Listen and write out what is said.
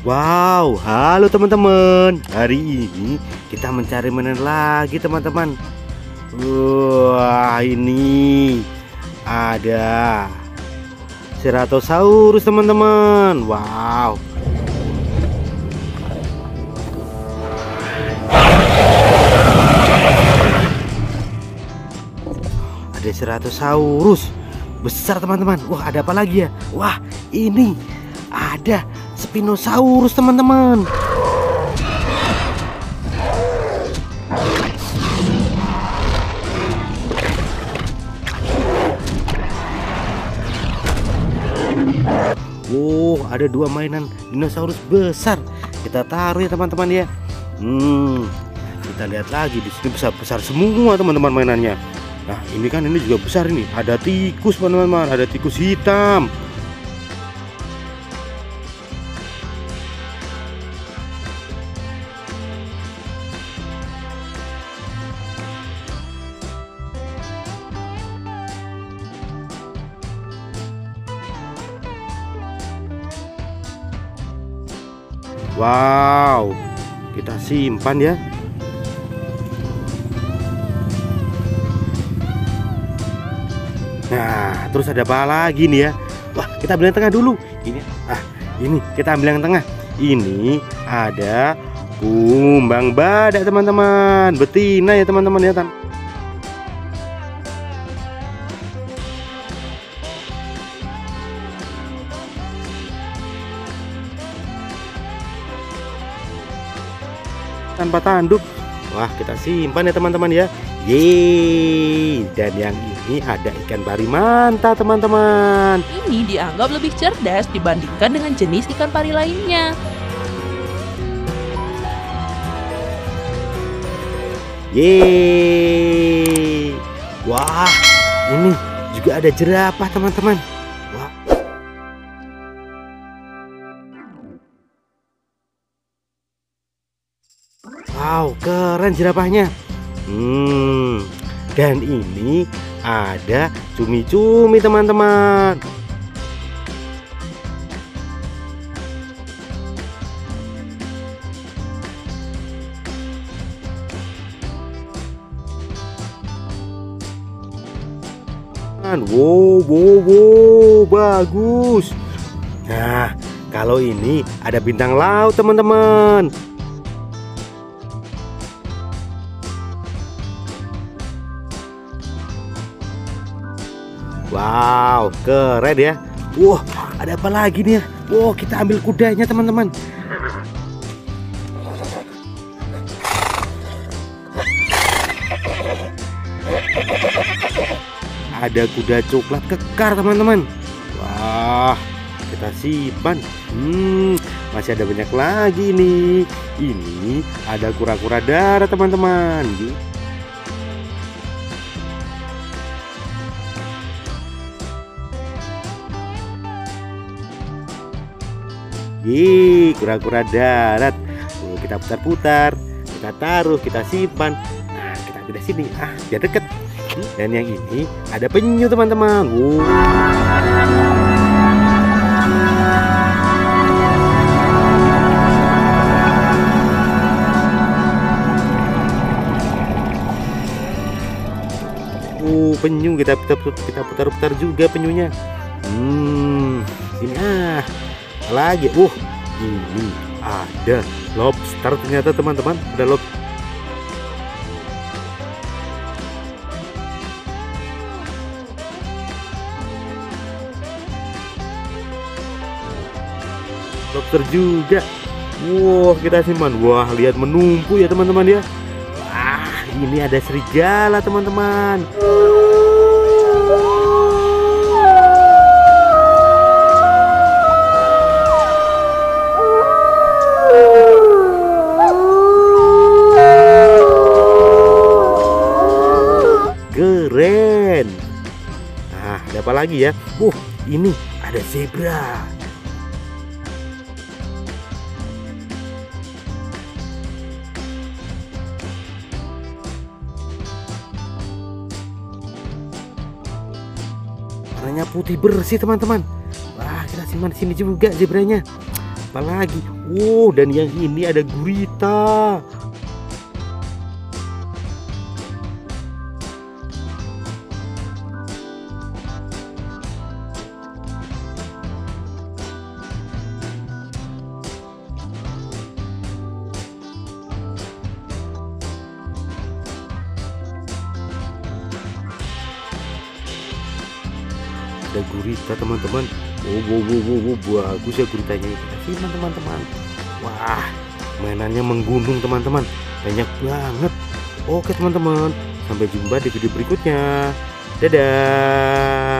Wow, halo teman-teman. Hari ini kita mencari mainan lagi teman-teman. Wah, ini ada Ceratosaurus teman-teman. Wow. Ada Ceratosaurus besar teman-teman. Wah, ada apa lagi ya? Wah, ini ada Spinosaurus teman-teman. Wow, ada dua mainan dinosaurus besar. Kita taruh ya teman-teman ya. Hmm, kita lihat lagi di sini besar-besar semua teman-teman mainannya. Nah, ini kan ini juga besar ini. Ada tikus teman-teman, ada tikus hitam. Wow, kita simpan ya. Nah, terus ada apa lagi nih ya? Wah, kita ambil yang tengah dulu. Ini, ah, ini kita ambil yang tengah. Ini ada kumbang badak teman-teman, betina ya teman-teman ya. Tanpa tanduk. Wah kita simpan ya teman-teman ya. Yeay. Dan yang ini ada ikan pari manta teman-teman. Ini dianggap lebih cerdas dibandingkan dengan jenis ikan pari lainnya. Yeay. Wah ini juga ada jerapah teman-teman Wow, keren jerapahnya. Hmm, dan ini ada cumi-cumi teman-teman. Wow, wow, wow, bagus. Nah, kalau ini ada bintang laut teman-teman. Wow, keren ya. Wah, ada apa lagi nih ya? Wow, kita ambil kudanya teman-teman. Ada kuda coklat kekar teman-teman. Wah, kita simpan. Hmm, masih ada banyak lagi nih. Ini ada kura-kura darah teman-teman. Ih, kura-kura darat. Oh, kita putar-putar, kita taruh, kita simpan. Nah, kita pindah sini. Ah, biar deket. Dan yang ini ada penyu, teman-teman. Wow. Uh, penyu kita kita putar-putar juga penyunya. Hmm, sini ah lagi. Uh ini ada lobster ternyata teman-teman. Ada lobster lobster juga. Wah kita simpan. Wah lihat menumpu ya teman-teman ya. Wah ini ada serigala teman-teman Keren. Nah, ada apa lagi ya? Uh, ini ada zebra. Warnanya putih bersih, teman-teman. Wah, kita simpan sini juga zebranya. apalagi oh dan yang ini ada gurita ada gurita teman-teman. Wow wow wow wow, wow, bagus ya guritanya kita simak teman-teman. Wah mainannya menggunung teman-teman. Banyak banget. Oke teman-teman. Sampai jumpa di video berikutnya. Dadah